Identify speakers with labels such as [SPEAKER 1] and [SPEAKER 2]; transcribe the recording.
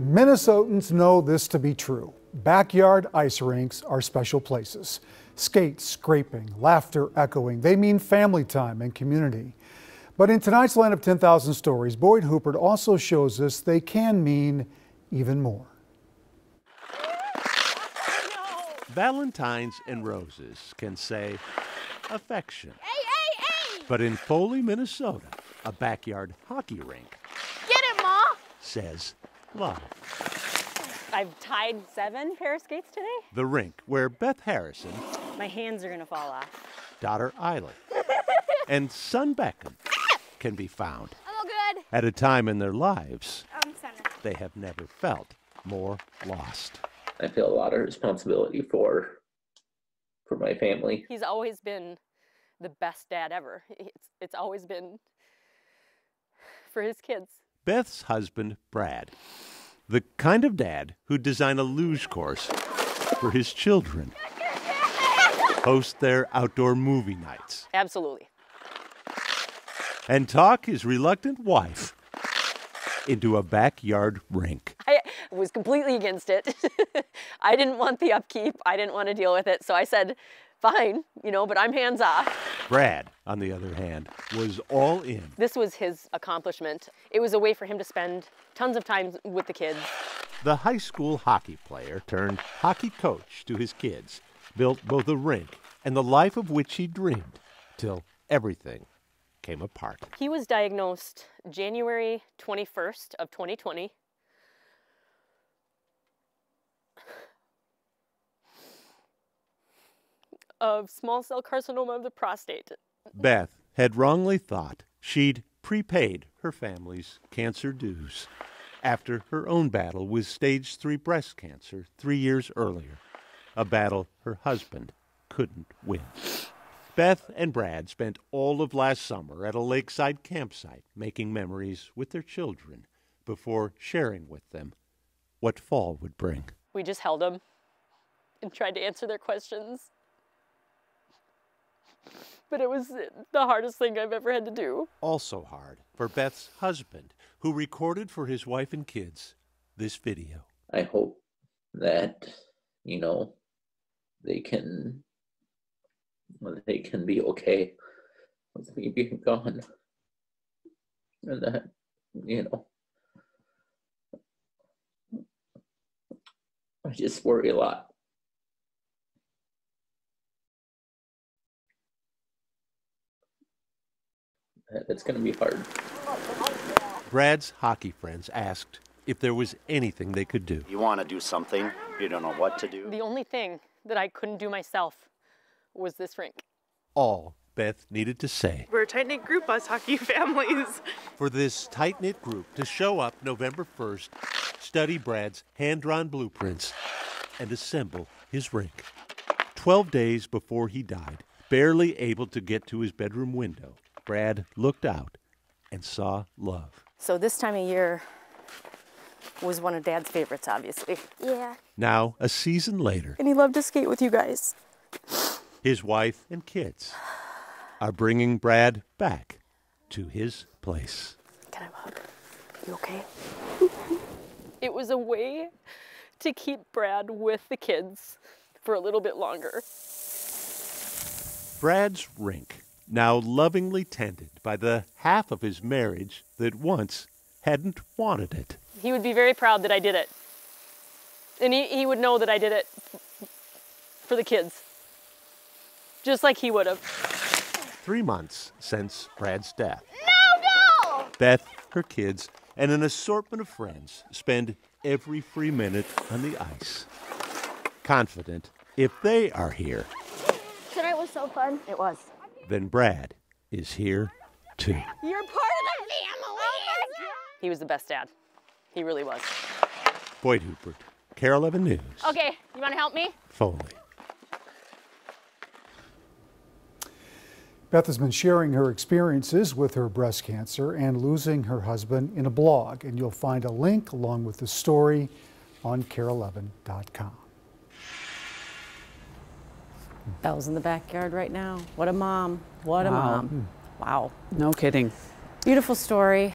[SPEAKER 1] Minnesotans know this to be true. Backyard ice rinks are special places. Skates, scraping, laughter echoing, they mean family time and community. But in tonight's Land of 10,000 Stories, Boyd Huppert also shows us they can mean even more.
[SPEAKER 2] Valentines and roses can say affection.
[SPEAKER 3] Hey, hey, hey!
[SPEAKER 2] But in Foley, Minnesota, a backyard hockey rink
[SPEAKER 3] Get it, Ma!
[SPEAKER 2] says love.
[SPEAKER 4] I've tied seven pair of skates today.
[SPEAKER 2] The rink where Beth Harrison,
[SPEAKER 4] My hands are gonna fall off.
[SPEAKER 2] daughter Isla, and son Beckham can be found
[SPEAKER 3] I'm all good.
[SPEAKER 2] at a time in their lives
[SPEAKER 3] I'm
[SPEAKER 2] they have never felt more lost.
[SPEAKER 5] I feel a lot of responsibility for for my family.
[SPEAKER 4] He's always been the best dad ever. It's, it's always been for his kids.
[SPEAKER 2] Beth's husband, Brad, the kind of dad who'd design a luge course for his children, host their outdoor movie nights,
[SPEAKER 4] Absolutely.
[SPEAKER 2] and talk his reluctant wife into a backyard rink.
[SPEAKER 4] I was completely against it. I didn't want the upkeep. I didn't want to deal with it. So I said, fine, you know, but I'm hands off.
[SPEAKER 2] Brad, on the other hand, was all in.
[SPEAKER 4] This was his accomplishment. It was a way for him to spend tons of time with the kids.
[SPEAKER 2] The high school hockey player turned hockey coach to his kids, built both a rink and the life of which he dreamed, till everything came apart.
[SPEAKER 4] He was diagnosed January 21st of 2020. Of small cell carcinoma of the prostate.
[SPEAKER 2] Beth had wrongly thought she'd prepaid her family's cancer dues after her own battle with stage 3 breast cancer three years earlier, a battle her husband couldn't win. Beth and Brad spent all of last summer at a lakeside campsite making memories with their children before sharing with them what fall would bring.
[SPEAKER 4] We just held them and tried to answer their questions. But it was the hardest thing I've ever had to do.
[SPEAKER 2] Also hard for Beth's husband, who recorded for his wife and kids this video.
[SPEAKER 5] I hope that you know they can they can be okay with me being gone, and that you know I just worry a lot. That It's going to be hard.
[SPEAKER 2] Brad's hockey friends asked if there was anything they could do.
[SPEAKER 6] You want to do something, you don't know what to do.
[SPEAKER 4] The only thing that I couldn't do myself was this rink.
[SPEAKER 2] All Beth needed to say
[SPEAKER 7] We're a tight knit group, us hockey families.
[SPEAKER 2] for this tight knit group to show up November 1st, study Brad's hand drawn blueprints, and assemble his rink. Twelve days before he died, barely able to get to his bedroom window, Brad looked out and saw love.
[SPEAKER 4] So this time of year was one of Dad's favorites, obviously.
[SPEAKER 3] Yeah.
[SPEAKER 2] Now, a season later,
[SPEAKER 4] And he loved to skate with you guys.
[SPEAKER 2] his wife and kids are bringing Brad back to his place.
[SPEAKER 4] Can I hug? You okay? it was a way to keep Brad with the kids for a little bit longer.
[SPEAKER 2] Brad's rink, now lovingly tended by the half of his marriage that once hadn't wanted it.
[SPEAKER 4] He would be very proud that I did it. And he, he would know that I did it for the kids. Just like he would have.
[SPEAKER 2] Three months since Brad's death,
[SPEAKER 3] No, no!
[SPEAKER 2] Beth, her kids, and an assortment of friends spend every free minute on the ice. Confident if they are here,
[SPEAKER 3] Tonight was so fun.
[SPEAKER 4] It was.
[SPEAKER 2] Then Brad is here too.
[SPEAKER 3] You're part of the family.
[SPEAKER 4] Oh, he was the best dad. He really was.
[SPEAKER 2] Boyd Huppert, KARE 11 News,
[SPEAKER 3] Okay, you want to help me?
[SPEAKER 2] Foley.
[SPEAKER 1] Beth has been sharing her experiences with her breast cancer and losing her husband in a blog, and you'll find a link along with the story on kare11.com.
[SPEAKER 8] Belle's in the backyard right now. What a mom. What a
[SPEAKER 9] Wow.
[SPEAKER 8] mom. Hmm. Wow.
[SPEAKER 9] No kidding.
[SPEAKER 8] Beautiful story.